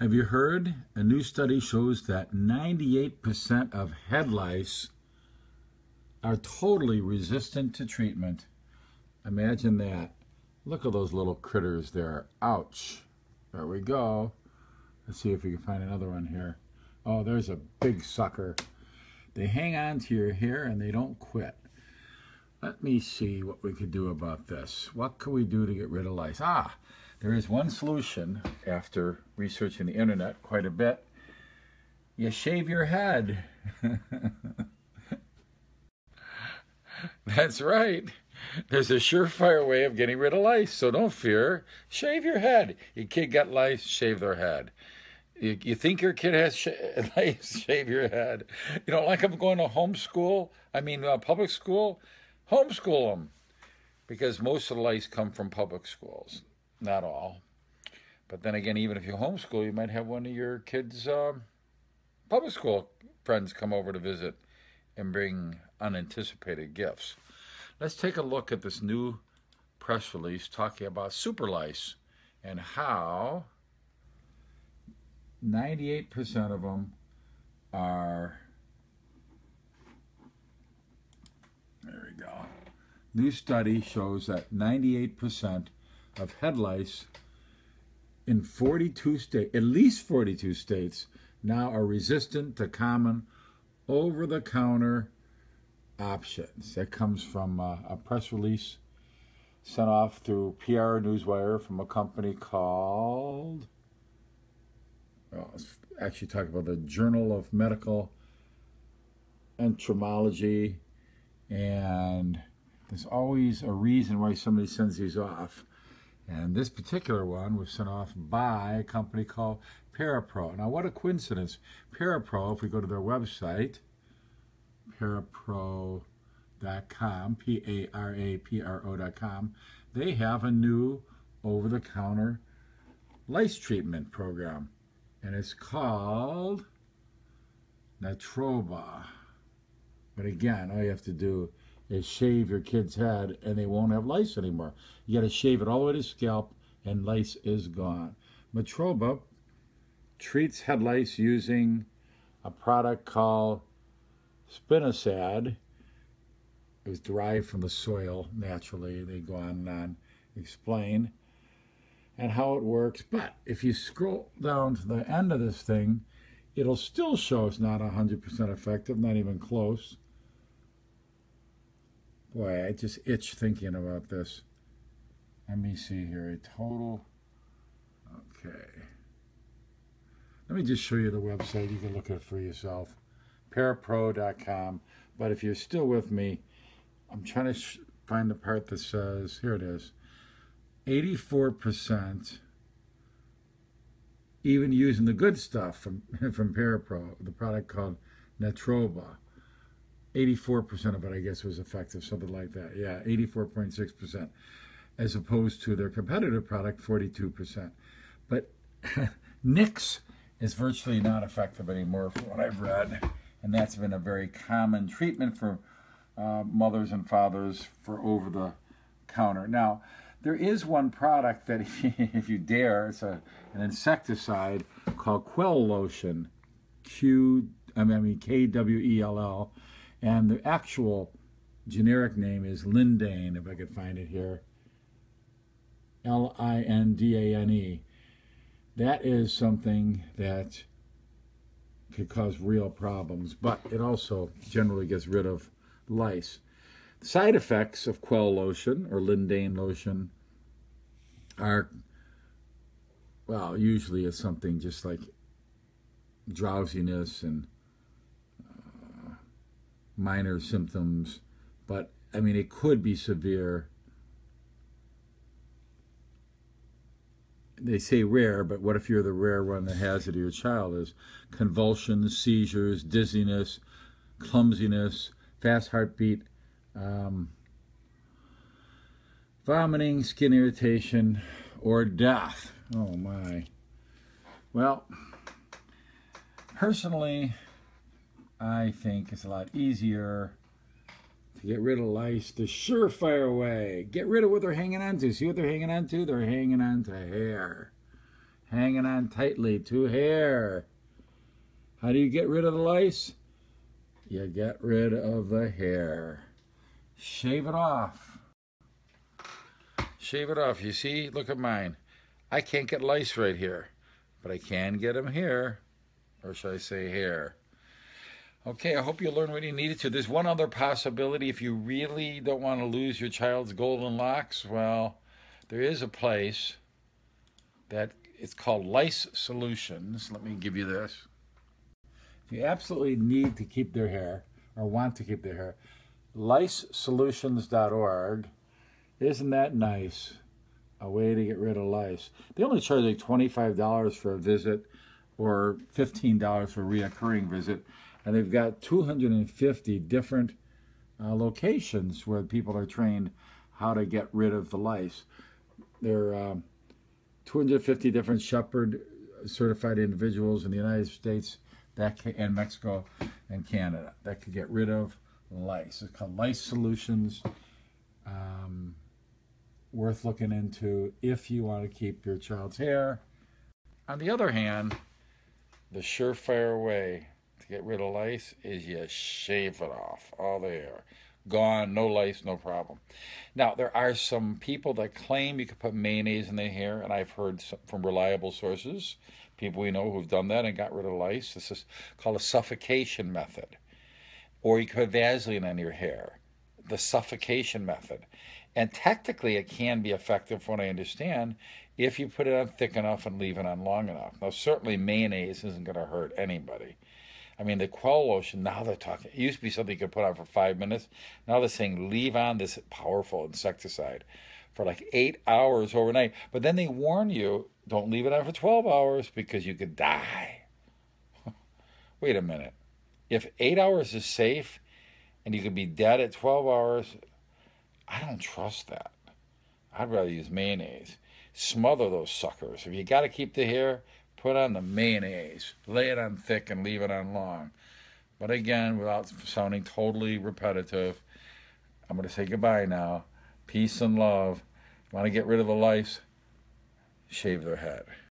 Have you heard? A new study shows that 98% of head lice are totally resistant to treatment. Imagine that. Look at those little critters there. Ouch. There we go. Let's see if we can find another one here. Oh, there's a big sucker. They hang on to your hair and they don't quit. Let me see what we could do about this. What can we do to get rid of lice? Ah, there is one solution after researching the internet quite a bit. You shave your head. That's right. There's a surefire way of getting rid of lice, so don't fear. Shave your head. Your kid got lice, shave their head. You, you think your kid has sh- lice, shave your head. You don't like them going to homeschool? I mean, uh, public school? Homeschool them. Because most of the lice come from public schools. Not all. But then again, even if you homeschool, you might have one of your kids' um, public school friends come over to visit and bring unanticipated gifts. Let's take a look at this new press release talking about super lice and how 98% of them are. There we go. New study shows that 98% of head lice in 42 states, at least 42 states, now are resistant to common over the counter options. That comes from uh, a press release sent off through PR Newswire from a company called, well, it's actually talking about the Journal of Medical Entomology, and there's always a reason why somebody sends these off. And this particular one was sent off by a company called Parapro. Now, what a coincidence. Parapro, if we go to their website, parapro.com, P-A-R-A-P-R-O.com, they have a new over-the-counter lice treatment program. And it's called Natroba. But again, all you have to do is shave your kid's head and they won't have lice anymore. You got to shave it all the way to scalp and lice is gone. Natroba treats head lice using a product called spinosad. It was derived from the soil naturally. They go on and on explain and how it works. But if you scroll down to the end of this thing, it'll still show it's not 100% effective, not even close. Boy, I just itch thinking about this. Let me see here. A total. Okay. Let me just show you the website. You can look at it for yourself. Parapro.com. But if you're still with me, I'm trying to find the part that says here it is 84%, even using the good stuff from, from Parapro, the product called Natroba. 84% of it, I guess, was effective, something like that. Yeah, 84.6%, as opposed to their competitive product, 42%. But Nix is virtually not effective anymore, from what I've read, and that's been a very common treatment for uh, mothers and fathers for over the counter. Now, there is one product that, if you dare, it's a, an insecticide called Kwell Lotion, Q, I mean K W E L L and the actual generic name is Lindane, if I could find it here. L I N D A N E. That is something that could cause real problems, but it also generally gets rid of lice. The Side effects of Kwell lotion or Lindane lotion are, well, usually it's something just like drowsiness and minor symptoms, but I mean, it could be severe. They say rare, but what if you're the rare one that has it, or your child is? Convulsions, seizures, dizziness, clumsiness, fast heartbeat, um, vomiting, skin irritation, or death. Oh my. Well, personally, I think it's a lot easier to get rid of lice the surefire way. Get rid of what they're hanging on to. See what they're hanging on to? They're hanging on to hair. hanging on tightly to hair. How do you get rid of the lice? You get rid of the hair. Shave it off. Shave it off. You see? Look at mine. I can't get lice right here, but I can get them here. Or should I say hair? Okay, I hope you learned what you needed to. There's one other possibility. If you really don't want to lose your child's golden locks, well, there is a place that it's called Lice Solutions. Let me give you this. If you absolutely need to keep their hair or want to keep their hair, licesolutions.org. Isn't that nice? A way to get rid of lice. They only charge like $25 for a visit or $15 for a reoccurring visit. And they've got 250 different uh, locations where people are trained how to get rid of the lice. There are um, 250 different shepherd certified individuals in the United States that can, and Mexico and Canada that could get rid of lice. It's called Lice Solutions. Um, worth looking into if you want to keep your child's hair. On the other hand, the surefire way get rid of lice is you shave it off, all there. Gone, no lice, no problem. Now, there are some people that claim you could put mayonnaise in their hair, and I've heard from reliable sources, people we know who've done that and got rid of lice. This is called a suffocation method. Or you could put Vaseline on your hair, the suffocation method. And technically, it can be effective, from what I understand, if you put it on thick enough and leave it on long enough. Now, certainly mayonnaise isn't going to hurt anybody. I mean, the Kwell lotion, now they're talking, it used to be something you could put on for five minutes. Now they're saying leave on this powerful insecticide for like eight hours overnight. But then they warn you don't leave it on for 12 hours because you could die. Wait a minute. If eight hours is safe and you could be dead at 12 hours, I don't trust that. I'd rather use mayonnaise. Smother those suckers. If you got to keep the hair, put on the mayonnaise. Lay it on thick and leave it on long. But again, without sounding totally repetitive, I'm going to say goodbye now. Peace and love. Want to get rid of the lice? Shave their head.